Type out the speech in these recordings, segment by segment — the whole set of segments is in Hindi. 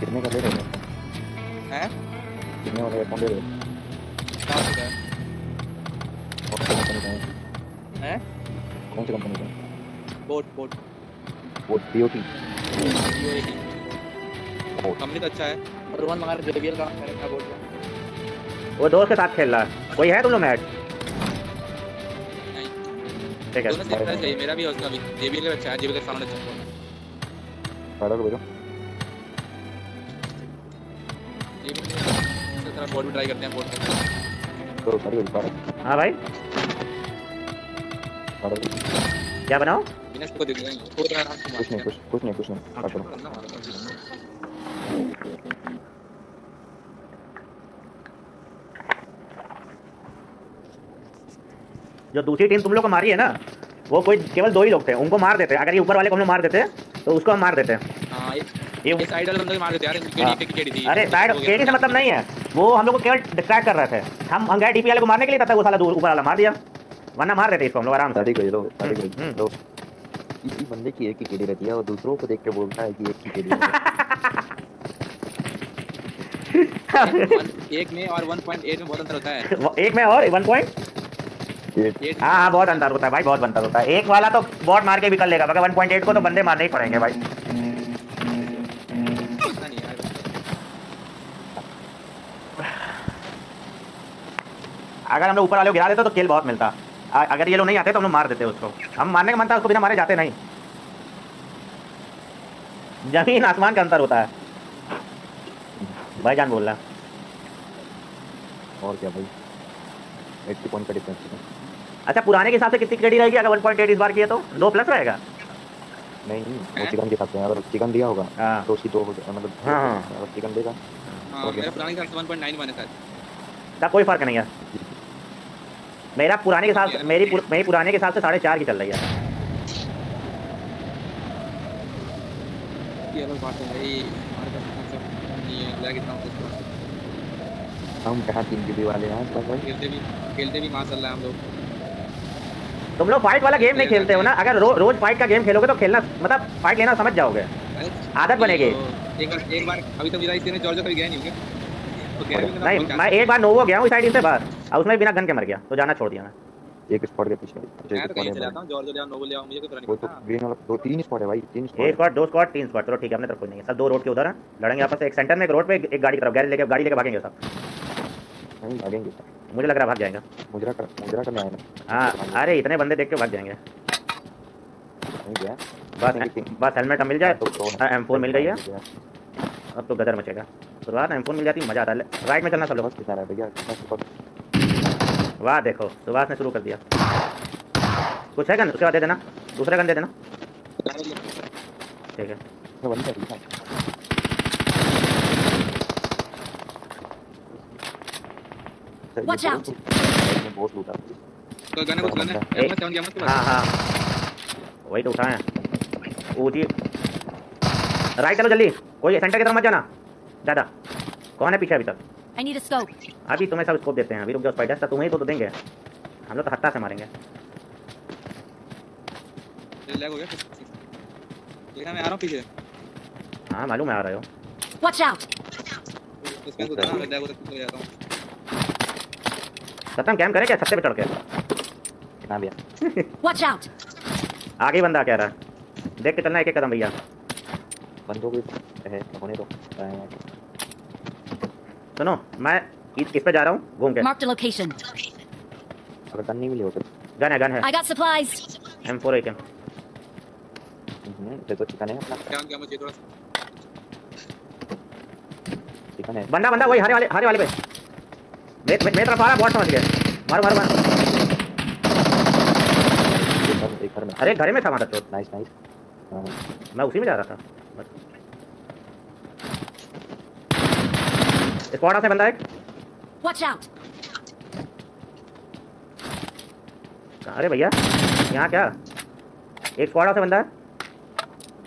कितने का ले रहे हो? हैं? कितने वाले एयरफोन ले रहे हो? कौन सी कंपनी का है? हैं? कौन सी कंपनी का है? बोट बोट वो बीओटी यूएटी बोट कंपनी तो अच्छा है। रोहन मंगा रहे जेबीएल का क्या बोल रहा वो दोस्त के साथ खेल रहा है। कोई है तुम लोग मैच ठीक है मेरा भी है उसका भी। जेबीएल का अच्छा है जेबीएल का साउंड अच्छा है। फ़ायदा को से थोड़ा भी ट्राई करते हैं पे। तो सारी हाँ। भाई। क्या बनाओ? बिना इसको दे देंगे खुद आराम से कुछ नहीं कुछ कुछ नहीं कुछ नहीं। हाँ, जो दूसरी टीम तुम लोग को मारी है ना वो कोई केवल दो ही लोग थे उनको मार देते अगर ये ऊपर वाले को हम लोग मार देते तो उसको हम मार देते। हाँ ये ये ये साइड वाले बंदे को मार देते यार हाँ। केडी केडी थी। अरे साइड केडी से मतलब नहीं है। वो हम लोग को केवल डिस्ट्रैक्ट कर रहे थे। हम हम गए डीपी वाले को मारने के लिए तब तक वो साला दूर ऊपर वाला मार दिया। वरना मार देते इसको हम लोग आराम से। शादी भेज दो शादी भेज हम्म। बंदे की एक ही केडी रहती है और दूसरों को देख के बोलता है कि एक ही केडी है। एक में और 1.8 में बहुत अंतर होता है। एक में और वन पॉइंट ये ये हाँ हाँ बहुत अंतर होता है भाई बहुत अंतर होता है। एक वाला तो बॉट मार के भी कर लेगा मगर वन पॉइंट एट को तो बंदे मारने ही पड़ेंगे भाई। अगर हम लोग ऊपर वाले को गिरा देते तो किल बहुत मिलता। अगर ये लोग नहीं आते तो हम लोग मार देते उसको। हम मारने का मन था उसको बिना मारे जाते नहीं। ज़मीन आसमान का अंतर होता है। भाईजान बोल रहा और क्या भाई? 80 पॉइंट का डिफरेंस अच्छा पुराने के हिसाब से कितनी क्रेडिट रहेगी अगर 1.8 इस बार किए तो? दो प्लस रहेगा? नहीं वो चिकन के साथ में अगर चिकन दिया होगा हाँ। तो उसकी दो हो जाए मतलब हाँ, हाँ। अगर चिकन देगा हाँ पुराने का 1.9 बने शायद। तब कोई फ़र्क नहीं है। मेरा पुराने के हिसाब से मेरी पुर, मेरी पुराने के हिसाब से साढ़े चार की चल रही है। हम कहाँ तीन जीबी वाले हैं खेलते भी खेलते भी माशाल्लाह हम लोग। तुम लोग फाइट वाला गेम नहीं खेलते हो ना? अगर रो, रोज फाइट का गेम खेलोगे तो खेलना मतलब फाइट लेना समझ जाओगे। आदत बनेगी। तो एक बार एक बार अभी तक विदाई से जॉर्जो कभी गया नहीं हो? तो नहीं मैं एक बार नोवो गया हूँ इस साइड से बाहर। और उसमें बिना गन के मर गया तो जाना छोड़ दिया मैं। एक स्पॉट के पीछे मैं तो स्पॉट कहीं से जाता हूँ जॉर्जो ले आओ नोवो मुझे कोई फ़र्क वो तो ग्रीन वाला दो तीन स्पॉट है भाई तीन स्पॉट एक स्पॉट दो स्क्वाड तीन स्क्वाड चलो ठीक है अपने तरफ़ कोई नहीं है। सब दो रोड के उधर है लड़ेंगे आपस में एक सेंटर में एक रोड पे एक गाड़ी की तरफ़ गाड़ी लेके गाड़ी लेके भागेंगे सब। नहीं भागेंगे। मुझे लग रहा भाग जाएगा। मुजरा कर मुजरा करने आए ना। हाँ अरे इतने बंदे देख के भाग जाएँगे। नहीं गया। बस बस हेलमेट मिल जाए तो एम फोर मिल गई है। अब तो गदर मचेगा। शुरुआत एम फोर मिल जाती मज़ा आता है। राइट में चलना सब लोग। बस कितना है भैया स्पॉट वाह देखो सुभाष ने शुरू कर दिया। कुछ है गन उसके बाद दे देना। दूसरा गन दे देना। ठीक है। बंद कर दिया Watch out. बहुत लूटा तो गाने कुछ गाने ए- एमएस सेवन एमएस के हाँ हाँ। वही तो उठाए ऊँची। राइट चलो जल्दी। कोई सेंटर की तरफ़ मत जाना। ज़्यादा कौन है पीछे अभी तक? I need a scope. अभी तुम्हें सब स्कोप देते हैं। अभी रुक जाओ स्पाइडर तुम्हें ही तो, तो देंगे। हम लोग तो हत्ता से मारेंगे। लैग हो गया देखा मैं आ रहा हूँ पीछे। हाँ मालूम है आ रहे हो। Watch out! उसके बाद उतना लैग है जाता हूँ खत्म कैम करें क्या? छत्ते पे चढ़ के। कितना भैया। Watch out! आगे बंदा कह रहा है। देख के चलना एक एक कदम भैया। बंदों की है होने दो सुनो मैं इस, पे जा रहा हूँ घूम के। Marked a location. अगर गन नहीं मिली हो तो गन है गन है। I got supplies. M four एक हम्म, देखो चिकन है अपना। क्या क्या मुझे थोड़ा चिकन है। बंदा बंदा वही हरे वाले हरे वाले पे। मेरे मेरे तरफ़ आ रहा बॉट समझ गए मारो मारो मारो। में अरे घरे में था हमारा चोट नाइस नाइस। हाँ। मैं उसी में जा रहा था। स्क्वाड से बंदा एक। Watch out! अरे भैया? यहाँ क्या? एक स्क्वाड से बंदा है।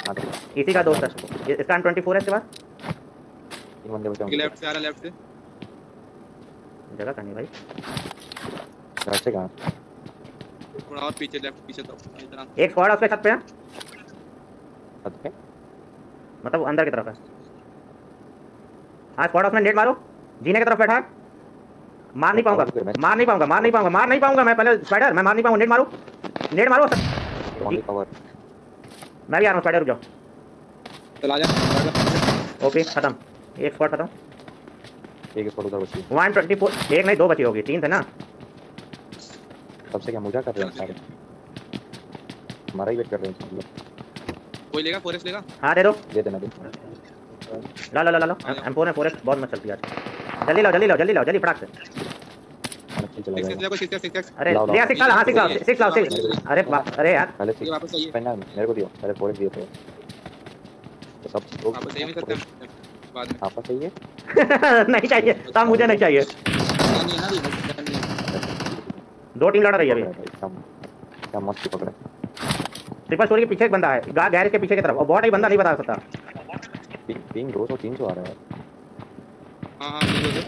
हाँ इसी का दोस्त है इसका एम ट्वेंटी फोर है इसके बंदे लेफ़्ट से आ रहा लेफ़्ट से। जगह कहीं भाई? से कहाँ? थोड़ा और पीछे लेफ़्ट पीछे तो। इतना। एक स्क्वाड उसके छत पे है। छत पे? मतलब अंदर की तरफ़ है। हाँ स्पॉट हाउस में नेट मारो। जीने की तरफ़ बैठा है। मार नहीं पाऊँगा। मार नहीं पाऊँगा मार नहीं पाऊँगा मार नहीं पाऊँगा। मैं पहले स्पाइडर मैं मार नहीं पाऊँगा। नेट मारो। नेट मारो। कवर मैं भी आ रहा हूँ स्पाइडर रुक जाओ। चला जा ओके खत्म। एक स्पॉट खत्म। एक स्पॉट उधर बची। वन ट्वेंटी फोर एक नहीं दो बची होगी। तीन थे ना। सबसे क्या मज़ा कर रहे हैं सारे? हमारा ही वेट कर रहे हैं। कोई लेगा? फोरेस्ट लेगा? हाँ दे दो। दे देना दे। ला ला ला ला लो। एम फोर है फोर बहुत मत चलती आज। जल्दी लाओ जल्दी लाओ जल्दी लाओ जल्दी फटाक से। अरे। लिया सिक्स लाओ हाँ सिक्स लाओ सिक्स लाओ सिक्स अरे बाप अरे यार। पहले ये से वापस आइए। पहना मेरे को दियो। पहले फोर दिए थे तो सब लोग वापस में। आपस चाहिए नहीं चाहिए तब मुझे नहीं चाहिए। दो टीम लड़ रही है अभी। मस्त पकड़ा। ट्रिपल स्टोरी के पीछे एक बंदा है गैरेज के पीछे की तरफ़। और बहुत ही बंदा नहीं बता सकता। पिंग दो सौ तीन सौ आ रहा है हाँ हाँ है, है।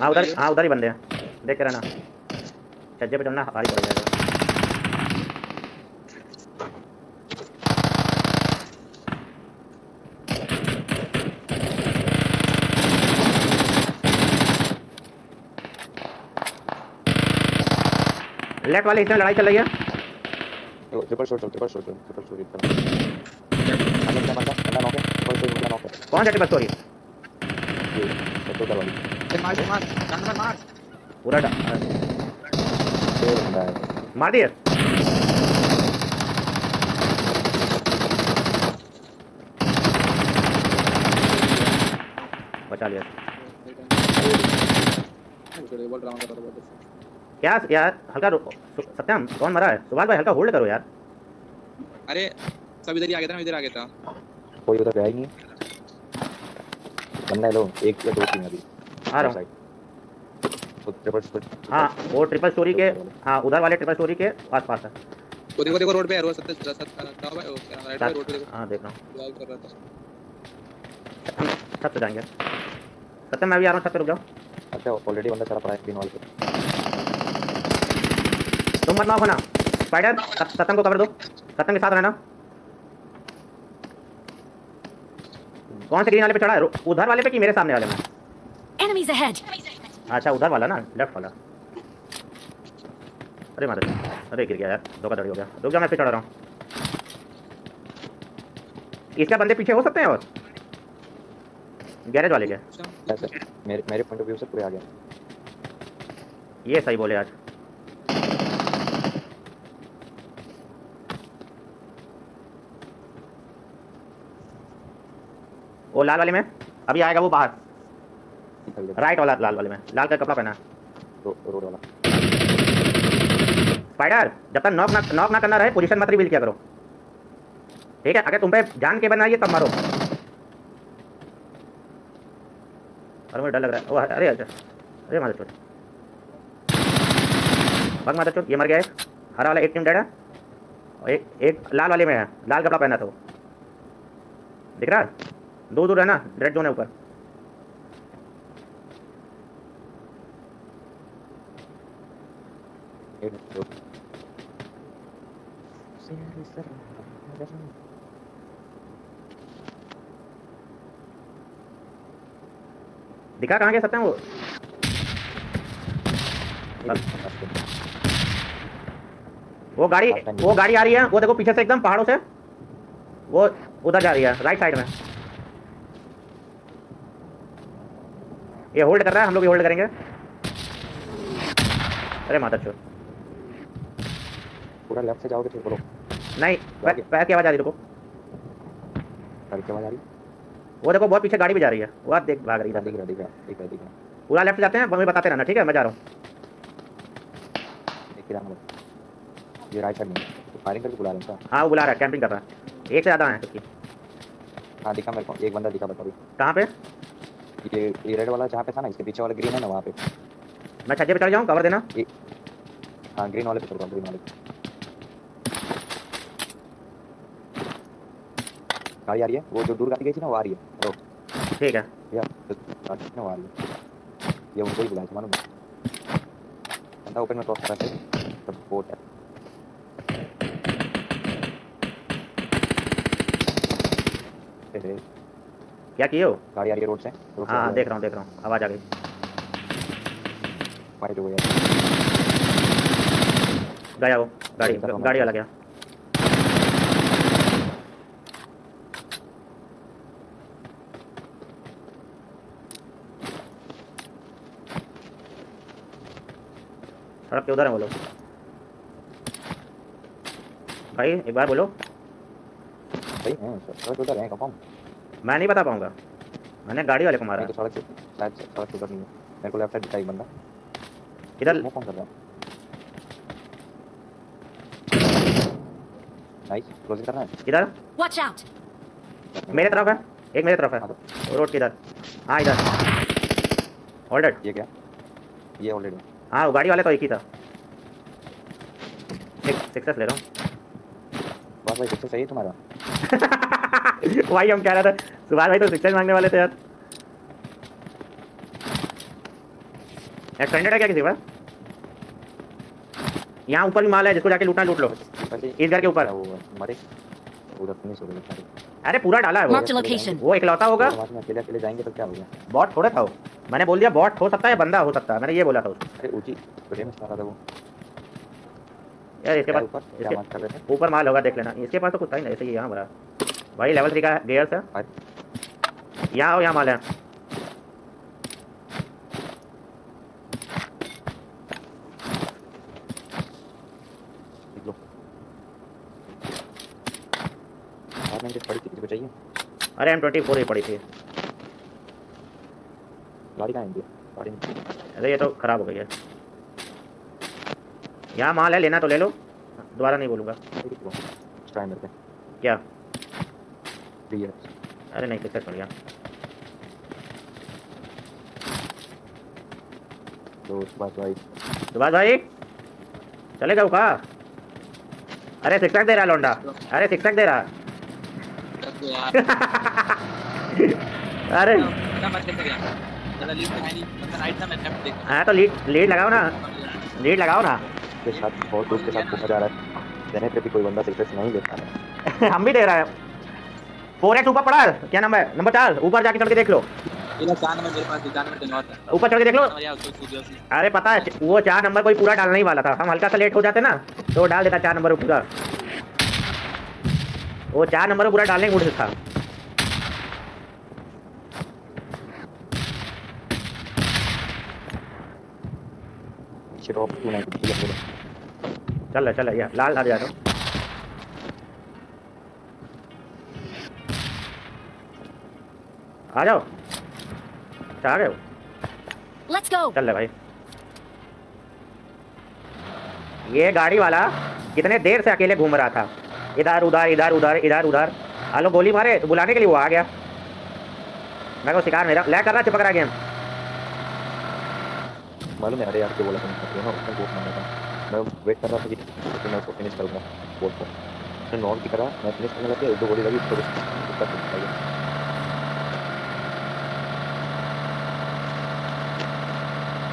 हाँ उधर हाँ उधर ही बंदे हैं देख के रहना छज्जे पे चढ़ना भारी पड़ जाएगा लेफ़्ट वाले इसमें लड़ाई चल रही है तो triple shot triple shot triple shot कौन सा उधर मार मार मार मार पूरा डा- ये बंदा मार दिए बचा लिया क्या यार, हल्का सत्यम, कौन मरा है? सुभाष भाई, हल्का होल्ड करो यार। अरे सब इधर ही आ गया था मैं इधर आ गया था। कोई उधर गया ही नहीं। बंदा है लो एक या दो टीम अभी। आ रहा हूँ। तो ट्रिपल शॉट हाँ वो ट्रिपल स्टोरी के हाँ उधर वाले ट्रिपल स्टोरी के आस पास है। वो देखो देखो रोड पे है रोड सत्य सत्य सत्य भाई ओ, क्या नाम है, राइट पे रोड पे देखो। हाँ देख रहा हूँ। ड्राइव कर रहा था। छत पे जाएँगे। सत्यम मैं भी आ रहा हूँ पे रुक जाओ। अच्छा ऑलरेडी बंदा चला पड़ा है ग्रीन वाल पे। तुम मत माफ़ होना स्पाइडर सत- को कवर दो। सत्यम के साथ रहना। कौन से ग्रीन वाले पे चढ़ा है? उधर वाले पे कि मेरे सामने वाले में? Enemies ahead! अच्छा उधर वाला ना? लेफ़्ट वाला। अरे माता अरे गिर गया यार। धोखाधड़ी हो गया। रुक जा मैं पे चढ़ा रहा हूँ। इसका बंदे पीछे हो सकते हैं और? गैरेज वाले के? मेरे मेरे पॉइंट ऑफ़ व्यू से पूरे आ गया ये सही बोले आज। वो लाल वाले में। अभी आएगा वो बाहर। राइट वाला लाल वाले में। लाल का कपड़ा पहना। है रो, रोड वाला। स्पाइडर जब तक नॉक ना नॉक ना करना रहे पोजीशन मत रिवील किया करो। ठीक है? अगर तुम पे जान के बनाइए तब मारो। अरे मुझे डर लग रहा है। अरे अरे माता चोट भग माता चोट ये मर गया एक। हरा वाला एक टीम डेड है। और एक एक लाल वाले में है। लाल कपड़ा पहना था वो। दिख रहा है? दूर दूर है ना रेड जोन है ऊपर। दिखा कहाँ गया सकते हैं वो? वो गाड़ी वो गाड़ी आ रही है वो देखो पीछे से एकदम पहाड़ों से वो उधर जा रही है राइट साइड में। ये होल्ड कर रहा है हम लोग भी होल्ड करेंगे। अरे माता चोर। पूरा लेफ़्ट से जाओगे तो बोलो। नहीं पैर की आवाज़ आ रही देखो गाड़ी की आवाज़ आ रही वो देखो बहुत पीछे गाड़ी भी जा रही है। वो आप देख भाग रही है। दिख रहा दिख रहा दिख रहा दिख रहा। पूरा लेफ़्ट जाते हैं हमें बताते रहना ठीक है? मैं जा रहा हूँ। ही रहा ये राइट साइड में तो फायरिंग करके बुला रहे हैं हाँ वो बुला रहा है कैंपिंग कर रहा है। एक से ज़्यादा है उसकी हाँ दिखा मेरे को। एक बंदा दिखा बता अभी। कहाँ पे? ये ये रेड वाला जहाँ पे था ना इसके पीछे वाला ग्रीन है ना वहाँ पे। मैं छज्जे पे चढ़ जाऊँ? कवर देना? हाँ ग्रीन वाले पे चढ़ चल ग्रीन वाले गाड़ी आ रही है। वो जो दूर गाड़ी गई थी ना वो आ रही है। रो ठीक है। या गाड़ी ना वो आ रही है। ये उनको ही बुलाया था मालूम है। बंदा ओपन में क्रॉस कर रहा है सब बोट है। ए, क्या किए हो? गाड़ी आ रही है रोड से। रोड से हाँ देख रहा हूँ देख रहा हूँ। आवाज़ आ गई। फाइट हो। गया गया वो गाड़ी गाड़ी वाला गया। सड़क के उधर है वो लोग। भाई एक बार बोलो। है सड़क उधर है कंफर्म मैं नहीं बता पाऊँगा। मैंने गाड़ी वाले को मारा। नहीं तो सड़क से शायद से सड़क उधर नहीं है मेरे को लेफ़्ट साइड दिखा एक बंदा। इधर वो कौन कर रहा है? नाइस क्लोजिंग करना है। इधर। Watch out! मेरे तरफ़ है। एक मेरे तरफ़ हाँ। है तो। रोड के इधर। हाँ इधर। ऑल्डेड ये क्या? ये ऑलरेडी हाँ। वो गाड़ी वाले तो एक ही था। सक्सेस ले रहा हूँ। बस भाई सबसे सही है तुम्हारा। वही हम कह रहे थे सुभाष भाई तो सक्सेस मांगने वाले थे यार। एक्सटेंडेड है क्या किसी पर? यहाँ ऊपर भी माल है जिसको जाके लूटना लूट लो। इस घर के ऊपर। वो मरे। उधर फिनिश हो गया सारे अरे पूरा डाला है वो. वो इकलौता होगा। अकेले अकेले जाएँगे तो क्या होगा? बॉट थोड़े था वो। मैंने बोल दिया बॉट हो सकता है बंदा हो सकता है। मैंने ये बोला था उसको। अरे ऊँची बड़े में सारा था वो। यार इसके पास ऊपर? माल होगा देख लेना। इसके पास तो कुछ था ही नहीं ऐसे ही यहाँ भरा भाई लेवल थ्री का गेयर से यहाँ आओ यहाँ माल है। अरे एम ट्वेंटी फोर ही पड़ी थी। गाड़ी कहाँ गाड़ी अरे ये तो खराब हो गई है। यहाँ माल है लेना तो ले लो। दोबारा नहीं बोलूँगा। है। क्या? थ्री है। अरे नहीं सक्सेस मिल गया? तो बस भाई। सुभाष भाई चलेगा का अरे सिक्सैक दे रहा लौंडा। अरे सिक्सैक दे रहा। अरे। कर है तो लीड लीड लगाओ ना। लीड लगाओ ना। के साथ बहुत दोस्त के साथ घूमा जा रहा है। देने पे भी कोई बंदा सक्सेस नहीं देता है। हम भी दे रहे हैं। फोर एक्स ऊपर पड़ा है। क्या नंबर नंबर चार ऊपर जाके चढ़ के देख लो। ऊपर चढ़ के देख लो। अरे पता है वो चार नंबर कोई पूरा डालने ही वाला था। हम हल्का सा लेट हो जाते ना तो डाल देता चार नंबर पूरा। वो चार नंबर पूरा डालने का मूड था। है चल चल रहा यार लाल आ जा तो आ जाओ। आ गए हो? Let's go! चल रहे भाई। ये गाड़ी वाला कितने देर से अकेले घूम रहा था? इधर उधर इधर उधर इधर उधर। हेलो गोली मारे तो बुलाने के लिए वो आ गया। मैं को शिकार मेरा लैग कर रहा चिपक रहा गेम। मालूम है अरे यार क्या बोला तुमने? ना उसने कोट मारा था? मैं वेट कर रहा था कि कि मैं उसको फिनिश करूँगा कोट को उसने नॉक की करा मैं फिनिश करने लगा एक दो गोली लगी उसको उसका कुछ खाई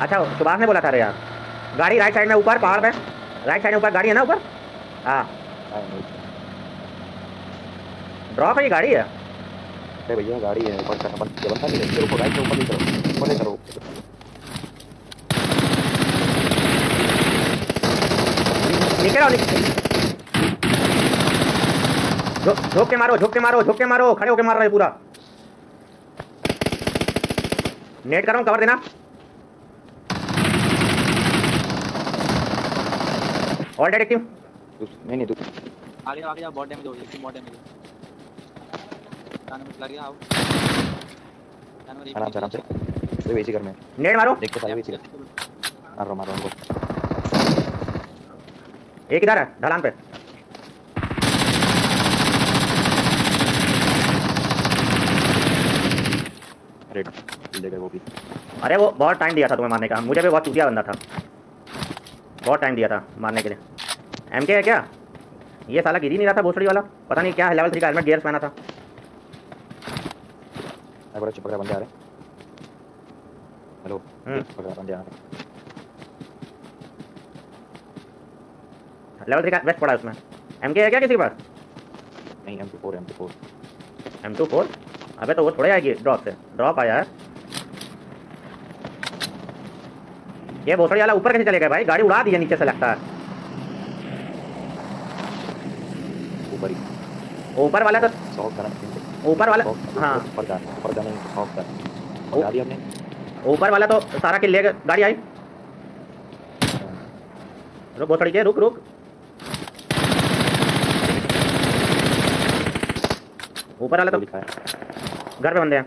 अच्छा सुभाष ने बोला था अरे यार। गाड़ी राइट साइड में ऊपर पहाड़ पे। राइट साइड में ऊपर गाड़ी है ना ऊपर? हाँ। ड्रॉप है ये गाड़ी है? अरे भैया गाड़ी है ऊपर का बंद किया बंदा नहीं ऊपर राइट ऊपर नहीं करो। ऊपर नहीं करो। रहो नीचे झो- झोंक के मारो झोंक के मारो झोंक के मारो खड़े होके मार रहे पूरा। नेट कर रहा हूँ कवर देना। ऑल डिटेक्टिव दूस- नहीं नहीं तू आगे आगे जाओ बॉट डैमेज हो गई बॉट डैमेज नंबर चला गया आओ। नंबर आराम से आराम से। तो वैसे कर में। नेट मारो। देख के सारे वैसे कर मार मार उनको। एक इधर है ढलान पे। रेड ले गए वो भी। अरे वो बहुत टाइम दिया था तुम्हें मारने का। मुझे भी बहुत चूतिया बंदा था। बहुत टाइम दिया था मारने के लिए। एम के है क्या? ये साला गिर ही नहीं रहा था भोसड़ी वाला। पता नहीं क्या है लेवल थ्री का हेलमेट गियर्स पहना था। बड़ा चिपक रहा बंदे आ रहे। हेलो। चिपक रहा बंदे आ रहे। लेवल थ्री का वेस्ट पड़ा है उसमें। एम के है क्या किसी के पास? नहीं M two four M two four M two four अबे तो वो थोड़े आएगी ड्रॉप से। ड्रॉप आया है। ये भोसड़ी वाला ऊपर कैसे चले गए भाई? गाड़ी उड़ा दी है नीचे से लगता है। ऊपर ही। ऊपर वाला तो ऊपर वाला हाँ। ऊपर वाला तो सारा किल ले गाड़ी आई। रुक भोसड़ी के रुक रुक। ऊपर वाला तो घर पे बंदे हैं।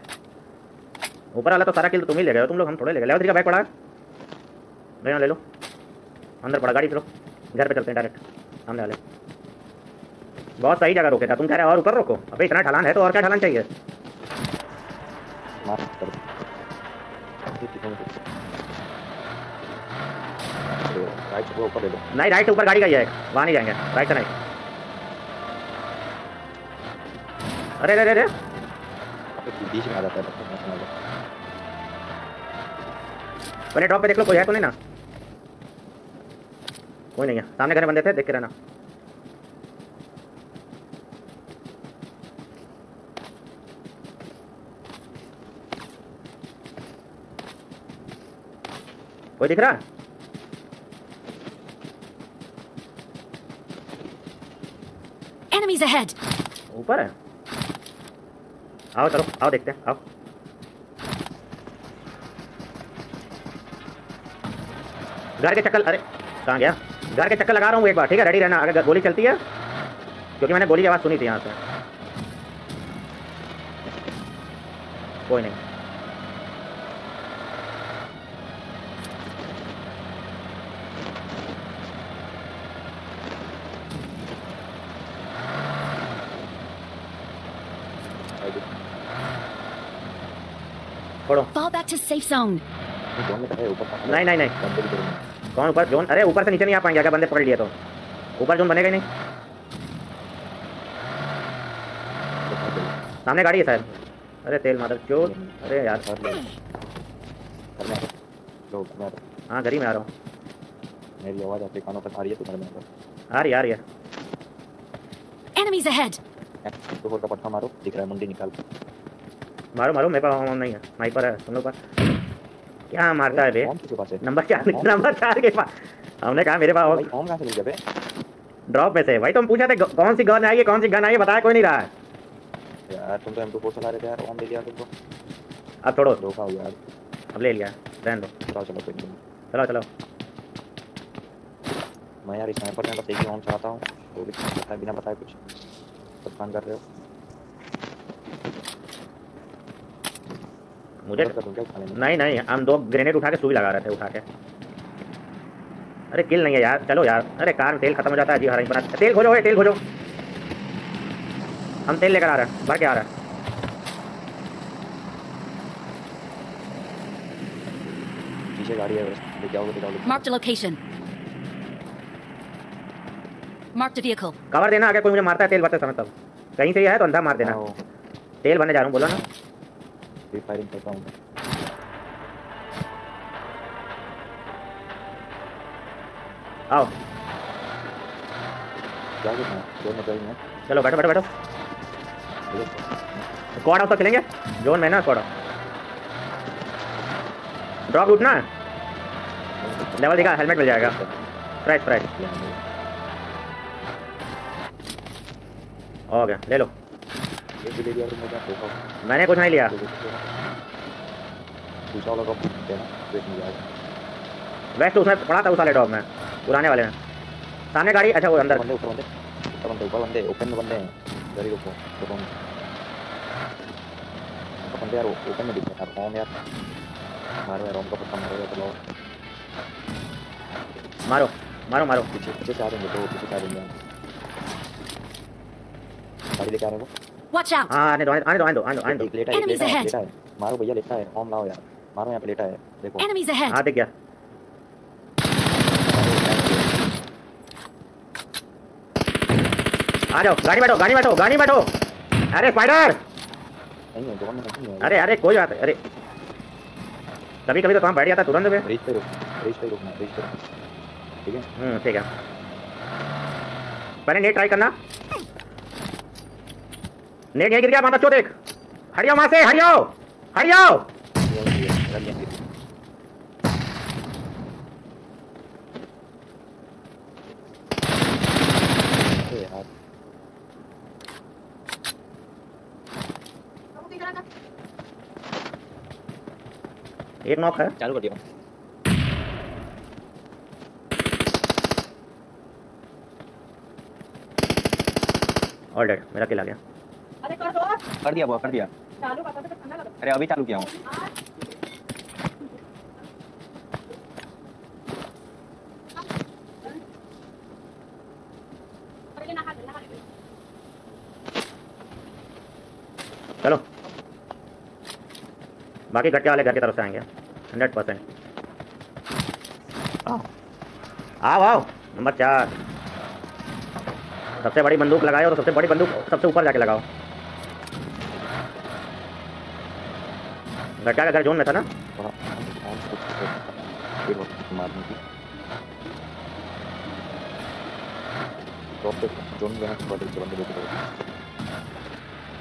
ऊपर वाला तो सारा किल तो तुम ही ले गए हो तुम लोग हम थोड़े ले गए। बैग पड़ा है ले ले अंदर पड़ा गाड़ी चलो घर पे चलते हैं डायरेक्ट सामने वाले बहुत सही जगह रोके था तुम कह रहे हो और ऊपर रोको अबे इतना ढलान है तो और क्या ढलान चाहिए नहीं राइट ऊपर गाड़ी का ही है वहाँ नहीं जाएँगे राइट नहीं अरे अरे अरे बीच में आ जाता है गया। पहले ड्रॉप पे देख लो कोई है तो नहीं ना कोई नहीं है। सामने घर में बंदे थे देख के रहना। कोई दिख रहा है? Enemies ahead! ऊपर है। आओ चलो आओ देखते हैं आओ। घर के चक्कर अरे कहाँ गया? घर के चक्कर लगा रहा हूँ एक बार ठीक है रेडी रहना अगर गोली चलती है क्योंकि मैंने गोली की आवाज़ सुनी थी यहाँ से कोई नहीं Fall back to safe zone. नहीं नहीं नहीं। कौन ऊपर? जोन? अरे ऊपर से नीचे नहीं आ पाएँगे अगर बंदे पकड़ लिए तो। ऊपर जोन बनेगा ही नहीं। तो। सामने गाड़ी है शायद। अरे तेल मादर चोर। अरे यार रहा। हाँ घर ही में आ रहा हूँ। मेरी आवाज़ आपके कानों पर आ रही है तो घर में आ रही आ रही है। Enemies ahead! तो होर का पट्टा मारो। दिख रहा है मुंडी निकाल। मारो मारो मेरे पास नहीं है। स्नाइपर है तुम लोग पास। क्या मारता है बे नंबर चार नंबर चार के पास। हमने कहा मेरे पास कौन कहाँ से मिल गया ड्रॉप में से। भाई तुम पूछा थे कौन सी गन आई है कौन सी गन आई है बताया कोई नहीं रहा। यार तुम तो M24 चला रहे थे यार ऑन ले लिया तुमको? अब छोड़ो। धोखा हो यार। अब ले लिया रहने दो। चलो चलो कोई नहीं। चलो चलो। मैं यार स्नाइपर में बस एक ही ऑन चाहता हूँ वो भी पता बिना बताए कुछ। सब काम कर रहे हो। मुझे दूँ नहीं नहीं हम दो ग्रेनेड उठा के सुई लगा रहे थे उठा के। अरे किल नहीं है यार चलो यार। अरे कार में तेल खत्म हो जाता है जी हरा बना। तेल खोजो तेल खोजो। हम तेल लेकर आ रहे हैं भर के आ रहे हैं। पीछे गाड़ी है बस। लेके आओगे जाओगे Marked location. Marked a vehicle. Cover देना अगर कोई मुझे मारता है तेल भरते समय तब। कहीं से ही है तो अंधा मार देना। तेल भरने जा रहा हूँ बोलो ना। फ्री फायरिंग करता हूँ आओ में चाहिए चलो बैठो बैठो बैठो। स्क्वाड हाउस तक चलेंगे जोन में ना स्क्वाड ड्रॉप उठना। लेवल दिखा हेलमेट मिल जाएगा। प्राइस प्राइस हो गया। ले लो। मैंने कुछ नहीं लिया। दूसरा वाला वेस्ट उसमें पड़ा था उस वाले ड्रॉप में, पुराने वाले में। सामने गाड़ी अच्छा वो अंदर। बंदे ऊपर बंदे ऊपर बंदे ऊपर बंदे ओपन बंदे गाड़ी रुको ऊपर बंदे यार ओपन में दिख रहा है कौन यार मारो यार उनको पत्ता मारो यार चलो मारो। मारो मारो पीछे पीछे से आ रहे हैं तो पीछे से आ रहे हैं। गाड़ी लेके आ रहे हैं Watch out! हाँ आने दो आने दो आने दो आने दो आने दो एक लेटा है लेटा है ahead. लेटा है मारो भैया लेटा है फॉर्म लाओ यार मारो यहाँ पे लेटा है देखो. Enemies ahead! हाँ दिख गया आ जाओ गाड़ी बैठो गाड़ी बैठो गाड़ी बैठो। अरे स्पाइडर नहीं है जोन नहीं है। अरे अरे कोई बात अरे। कभी कभी तो काम बैठ जाता तुरंत में रेस पे रुक रेस पे रुकना रेस पे ठीक है? हम्म ठीक है। पहले नेट ट्राई करना। नेट यहीं गिर गया बच्चों देख हटियो वहाँ से हटियो हटियो ये ये मेरा गेम ये अरे यार एक नॉक है। चालू कर दिया। ऑल डेड मेरा किल आ गया। कर दिया बुआ कर दिया। अरे अभी चालू किया हूँ। चलो। बाकी घट के वाले घर की तरफ़ से आएँगे हंड्रेड परसेंट आओ। आओ नंबर चार। सबसे बड़ी बंदूक लगाओ और सबसे बड़ी बंदूक सबसे ऊपर जाके लगाओ। घटिया का घर जोन में था ना?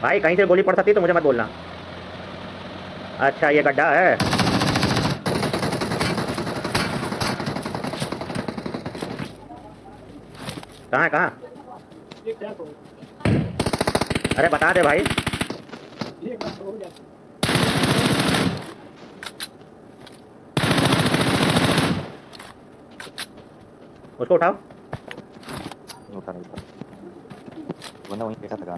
भाई, कहीं से गोली पड़ सकती तो मुझे मत बोलना। अच्छा ये गड्ढा है। कहाँ है, कहाँ? अरे, बता दे भाई। उसको उठाओ। था वरना वहीं लगा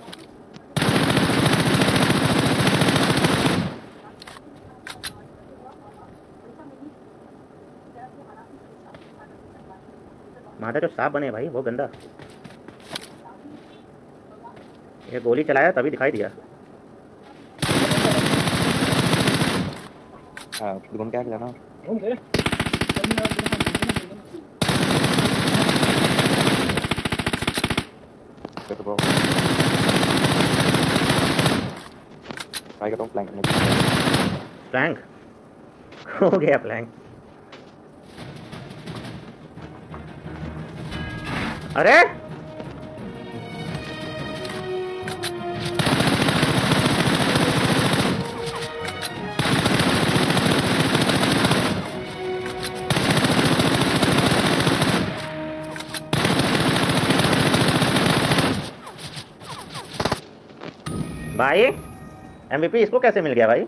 माथा जो साफ़ बने भाई वो गंदा। ये गोली चलाया तभी दिखाई दिया। हाँ घूम के आ फिर तो हो गया प्लैंक अरे! भाई एमवीपी इसको कैसे मिल गया भाई?